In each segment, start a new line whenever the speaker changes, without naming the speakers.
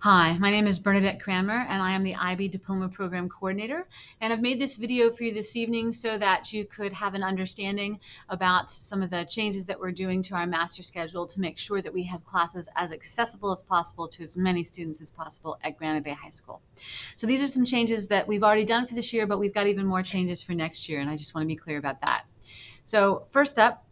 Hi, my name is Bernadette Cranmer, and I am the IB Diploma Program Coordinator. And I've made this video for you this evening so that you could have an understanding about some of the changes that we're doing to our master schedule to make sure that we have classes as accessible as possible to as many students as possible at Granite Bay High School. So these are some changes that we've already done for this year, but we've got even more changes for next year, and I just want to be clear about that. So first up,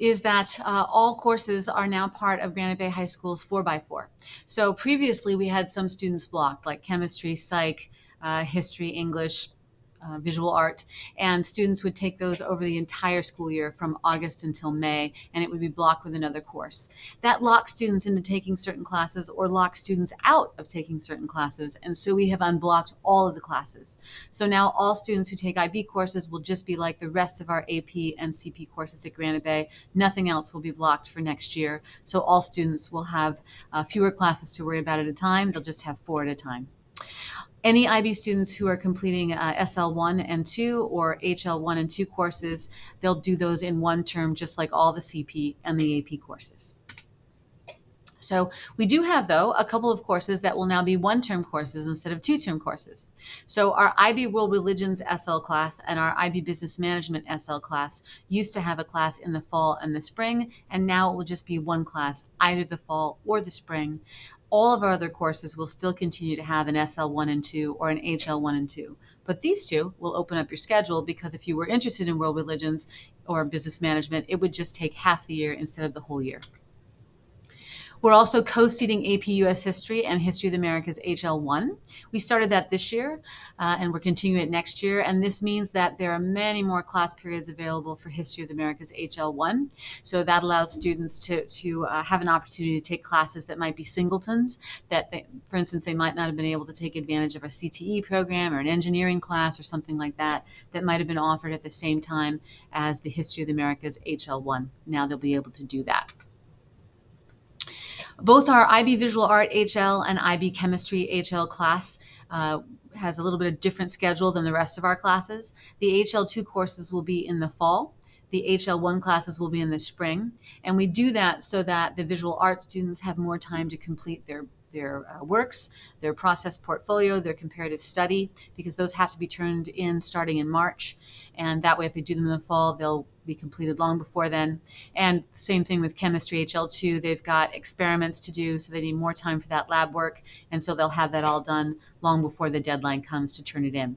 is that uh, all courses are now part of Granite Bay High School's 4x4. So previously we had some students blocked, like chemistry, psych, uh, history, English, uh, visual art, and students would take those over the entire school year from August until May, and it would be blocked with another course. That locks students into taking certain classes or locks students out of taking certain classes, and so we have unblocked all of the classes. So now all students who take IB courses will just be like the rest of our AP and CP courses at Granite Bay. Nothing else will be blocked for next year, so all students will have uh, fewer classes to worry about at a time. They'll just have four at a time any IB students who are completing uh, SL1 and 2 or HL1 and 2 courses, they'll do those in one term, just like all the CP and the AP courses. So we do have, though, a couple of courses that will now be one-term courses instead of two-term courses. So our IB World Religions SL class and our IB Business Management SL class used to have a class in the fall and the spring, and now it will just be one class, either the fall or the spring all of our other courses will still continue to have an SL1 and 2 or an HL1 and 2. But these two will open up your schedule because if you were interested in world religions or business management, it would just take half the year instead of the whole year. We're also co-seating AP US History and History of the Americas HL1. We started that this year uh, and we're continuing it next year. And this means that there are many more class periods available for History of the Americas HL1. So that allows students to, to uh, have an opportunity to take classes that might be singletons, that they, for instance, they might not have been able to take advantage of a CTE program or an engineering class or something like that, that might have been offered at the same time as the History of the Americas HL1. Now they'll be able to do that. Both our IB Visual Art HL and IB Chemistry HL class uh, has a little bit of different schedule than the rest of our classes. The HL2 courses will be in the fall. The HL1 classes will be in the spring. And we do that so that the visual art students have more time to complete their their uh, works, their process portfolio, their comparative study, because those have to be turned in starting in March. And that way, if they do them in the fall, they'll be completed long before then. And same thing with chemistry HL2. They've got experiments to do, so they need more time for that lab work. And so they'll have that all done long before the deadline comes to turn it in.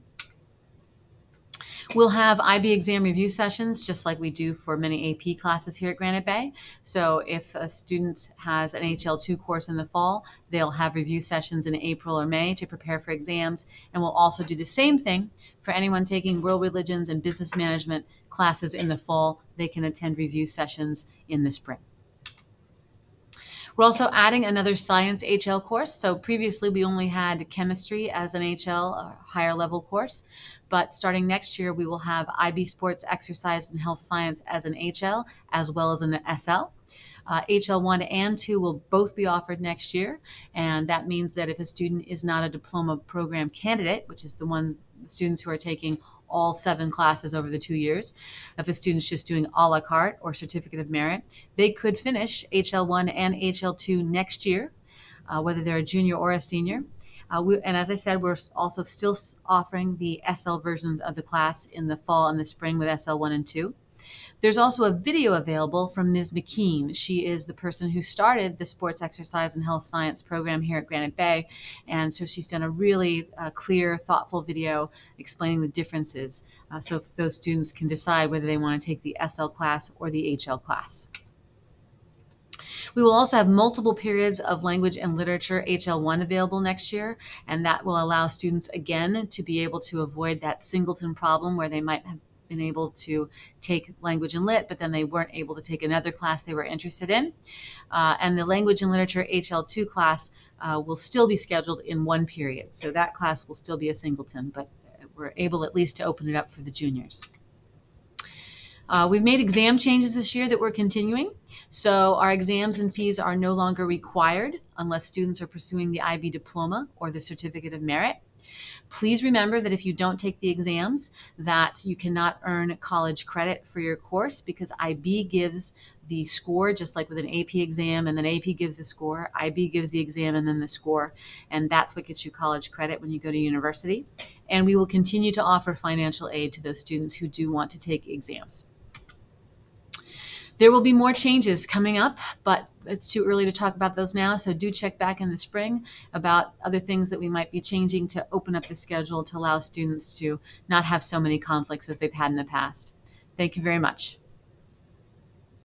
We'll have IB exam review sessions just like we do for many AP classes here at Granite Bay. So if a student has an HL2 course in the fall, they'll have review sessions in April or May to prepare for exams. And we'll also do the same thing for anyone taking world religions and business management classes in the fall. They can attend review sessions in the spring. We're also adding another science HL course. So previously we only had chemistry as an HL higher level course, but starting next year we will have IB sports, exercise, and health science as an HL as well as an SL. Uh, HL1 and 2 will both be offered next year, and that means that if a student is not a diploma program candidate, which is the one the students who are taking all seven classes over the two years. If a student's just doing a la carte or certificate of merit, they could finish HL1 and HL2 next year, uh, whether they're a junior or a senior. Uh, we, and as I said, we're also still offering the SL versions of the class in the fall and the spring with SL1 and 2. There's also a video available from Ms. McKean. She is the person who started the sports exercise and health science program here at Granite Bay. And so she's done a really uh, clear, thoughtful video explaining the differences uh, so those students can decide whether they want to take the SL class or the HL class. We will also have multiple periods of language and literature HL1 available next year, and that will allow students again to be able to avoid that singleton problem where they might have been able to take language and lit, but then they weren't able to take another class they were interested in. Uh, and the language and literature HL2 class uh, will still be scheduled in one period. So that class will still be a singleton, but we're able at least to open it up for the juniors. Uh, we've made exam changes this year that we're continuing. So our exams and fees are no longer required unless students are pursuing the IB diploma or the certificate of merit. Please remember that if you don't take the exams, that you cannot earn college credit for your course because IB gives the score, just like with an AP exam, and then AP gives the score. IB gives the exam and then the score, and that's what gets you college credit when you go to university. And we will continue to offer financial aid to those students who do want to take exams. There will be more changes coming up, but it's too early to talk about those now. So do check back in the spring about other things that we might be changing to open up the schedule to allow students to not have so many conflicts as they've had in the past. Thank you very much.